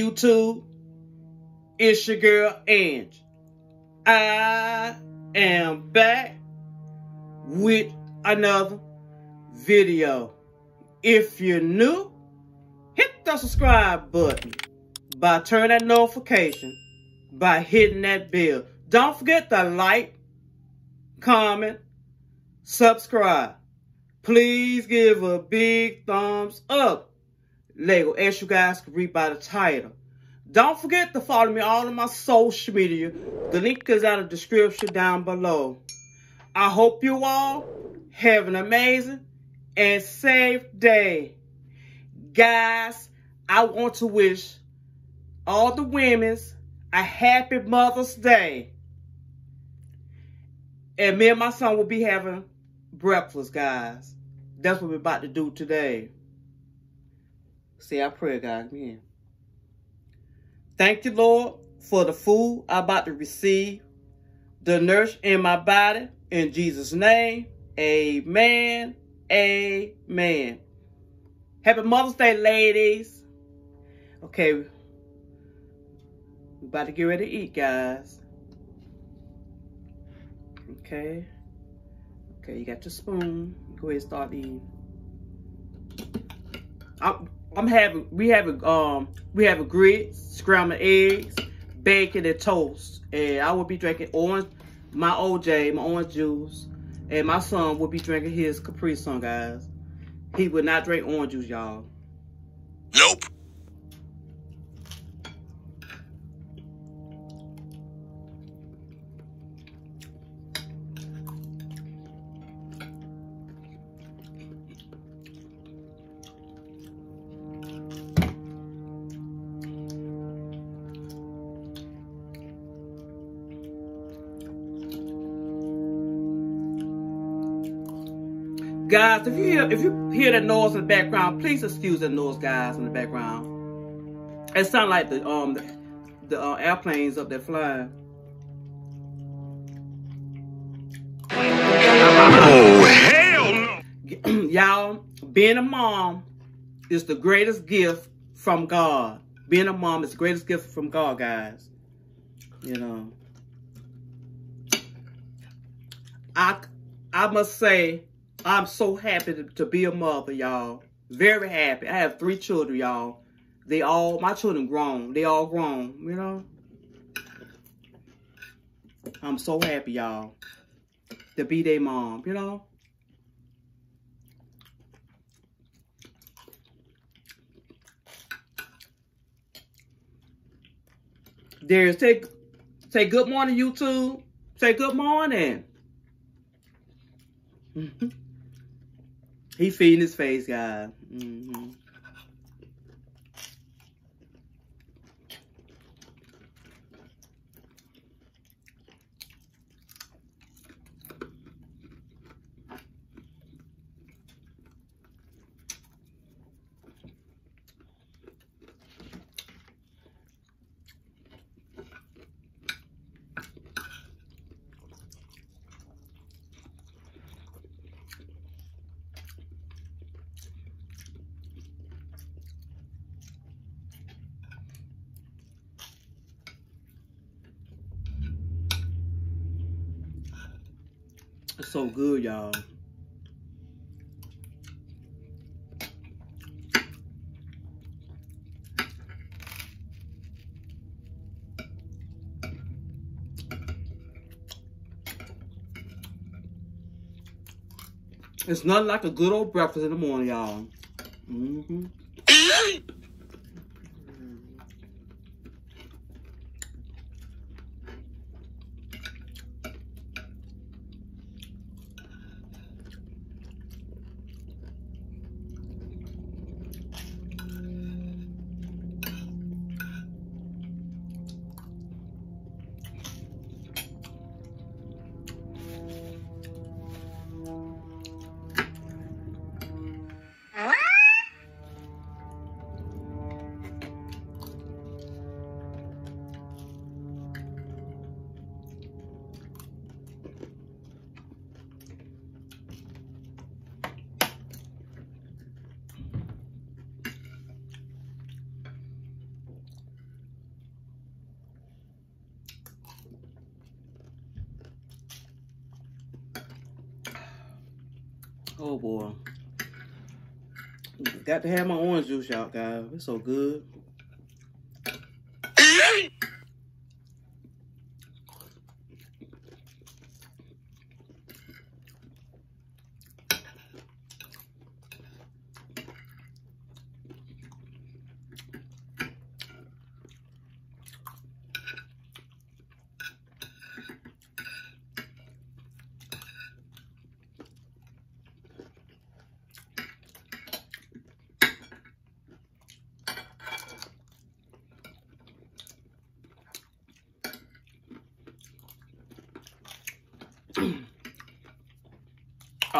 YouTube? It's your girl, Ange. I am back with another video. If you're new, hit the subscribe button by turning that notification, by hitting that bell. Don't forget to like, comment, subscribe. Please give a big thumbs up Lego, as you guys can read by the title. Don't forget to follow me all on my social media. The link is in the description down below. I hope you all have an amazing and safe day. Guys, I want to wish all the women's a happy Mother's Day. And me and my son will be having breakfast, guys. That's what we're about to do today. Say our prayer, God. Amen. Thank you, Lord, for the food I'm about to receive, the nurse in my body. In Jesus' name, amen, amen. Happy Mother's Day, ladies. Okay, we about to get ready to eat, guys. Okay. Okay, you got your spoon. Go ahead and start eating. I'm, I'm having we have a um we have a grits, scrambled eggs, bacon, and toast. And I will be drinking orange, my OJ, my orange juice. And my son will be drinking his Capri Sun, guys. He would not drink orange juice, y'all. Nope. Guys, if you hear if you hear the noise in the background, please excuse the noise, guys, in the background. It sounds like the um the, the uh, airplanes up there flying. Oh, hell no! Y'all, being a mom is the greatest gift from God. Being a mom is the greatest gift from God, guys. You know. I I must say I'm so happy to, be a mother, y'all. Very happy. I have three children, y'all. They all, my children grown. They all grown, you know. I'm so happy, y'all, to be their mom, you know. There's say, say good morning, YouTube. Say good morning. He feeding his face, guy. Mm -hmm. It's so good, y'all. It's nothing like a good old breakfast in the morning, y'all. Mm-hmm. Oh boy. Got to have my orange juice out, guys. It's so good.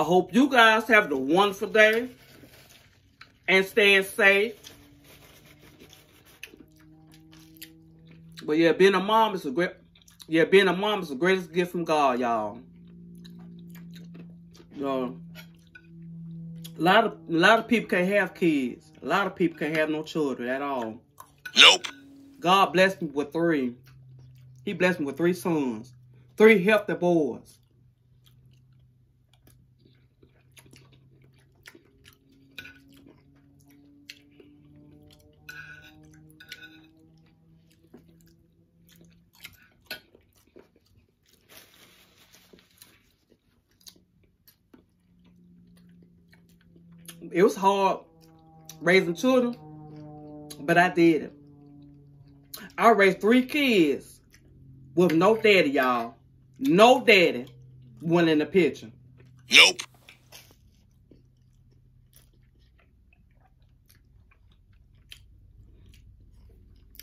I hope you guys have the wonderful day and staying safe. But yeah, being a mom is a great yeah, being a mom is the greatest gift from God, y'all. Know, a lot of a lot of people can't have kids. A lot of people can't have no children at all. Nope. God blessed me with three. He blessed me with three sons. Three healthy boys. It was hard raising children, but I did it. I raised three kids with no daddy, y'all. No daddy one in the picture. Nope.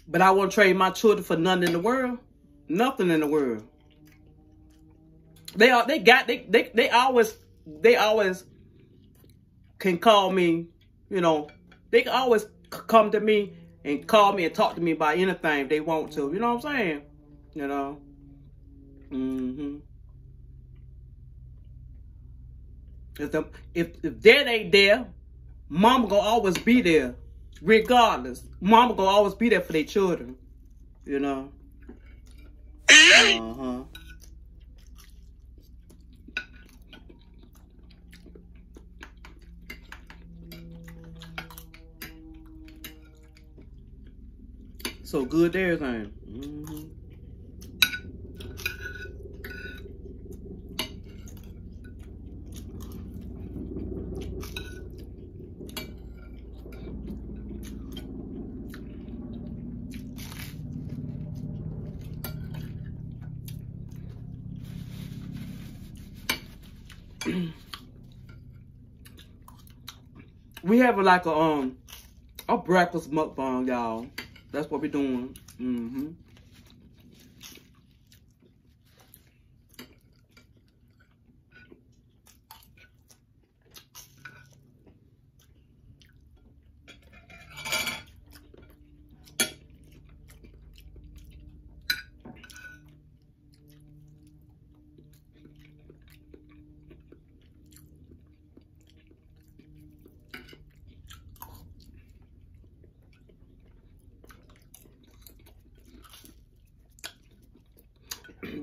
But I won't trade my children for nothing in the world. Nothing in the world. They are they got they they, they always they always can call me, you know, they can always come to me and call me and talk to me about anything they want to. You know what I'm saying? You know. Mm-hmm. If the if if dad ain't there, mama gonna always be there, regardless. Mama gonna always be there for their children. You know. Uh So good to everything. hmm we have a, like a um a breakfast mukbang, y'all. That's what we're doing. Mm-hmm.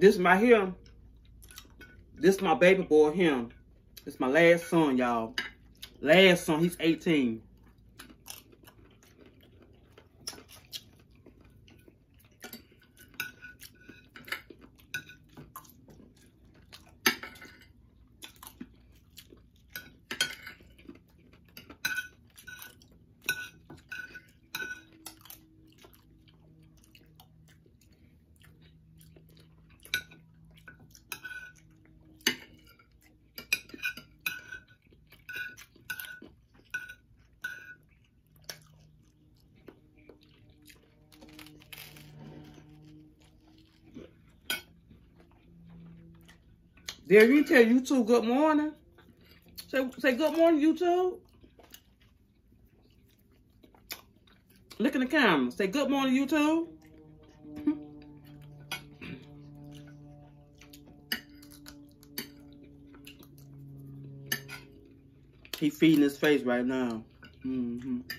This is my him. This my baby boy him. This my last son, y'all. Last son, he's 18. Dare you tell YouTube good morning? Say, say good morning, YouTube. Look in the camera. Say good morning, YouTube. He feeding his face right now. Mm-hmm. I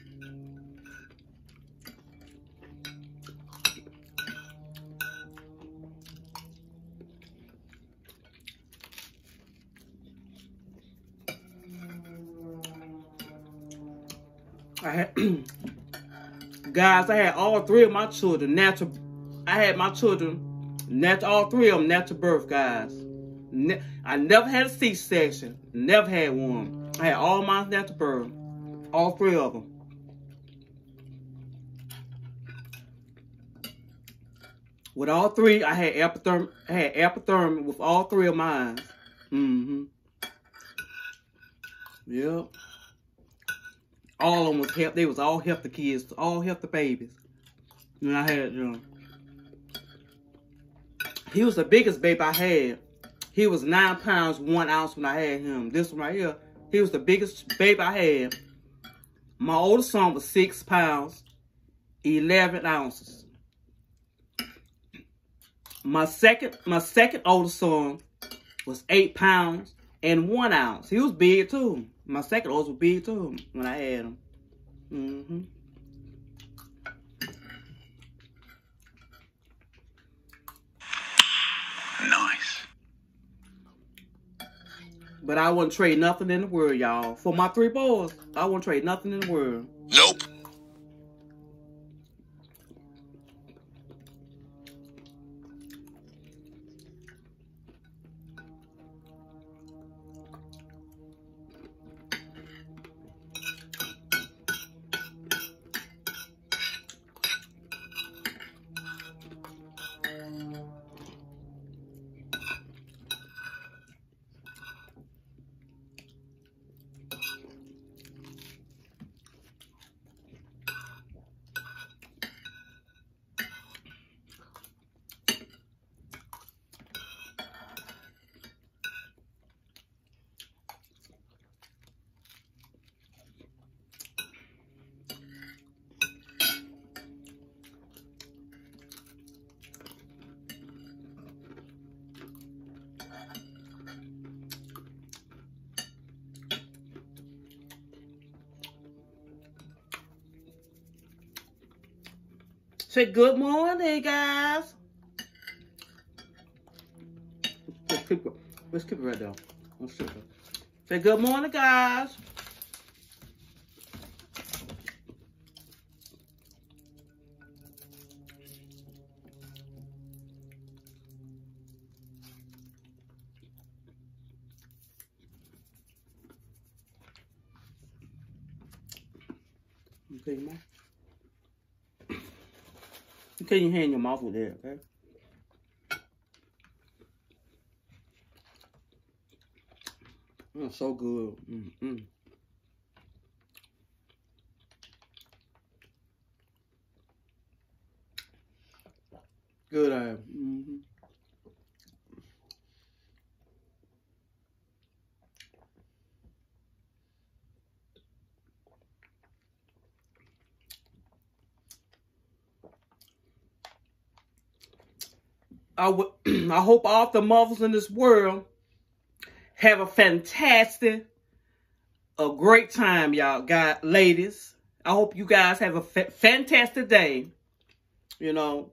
had, guys, I had all three of my children natural. I had my children, natural, all three of them natural birth, guys. Ne I never had a C-section. Never had one. I had all my natural birth. All three of them. With all three, I had epitherm. I had epitherm with all three of mine. Mm-hmm. Yep. All of them was help. They was all healthy kids, all healthy babies. And I had, know, he was the biggest baby I had. He was nine pounds, one ounce when I had him. This one right here, he was the biggest baby I had. My oldest son was six pounds, 11 ounces. My second, my second oldest son was eight pounds and one ounce. He was big too. My second oldest was big too when I had him. Mm-hmm. Nice. But I wouldn't trade nothing in the world, y'all. For my three boys, I wouldn't trade nothing in the world. Nope. Say good morning, guys. Let's keep it, let's keep it right there. Let's keep it. Say good morning, guys. Okay, man. Clean your hand in your mouth with that, okay? Mm, so good. Mm -mm. Good I. Mm -hmm. I, hope all the mothers in this world have a fantastic, a great time, y'all, guys, ladies. I hope you guys have a fa fantastic day. You know.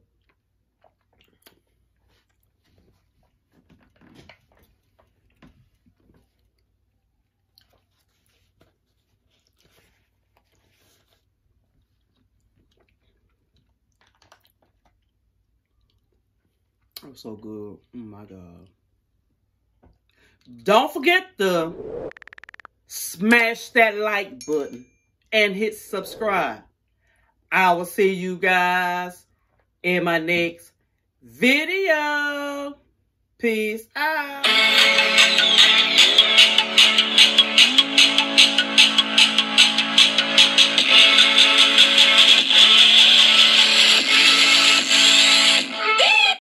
I'm so good. Oh my God. Don't forget to smash that like button and hit subscribe. I will see you guys in my next video. Peace out.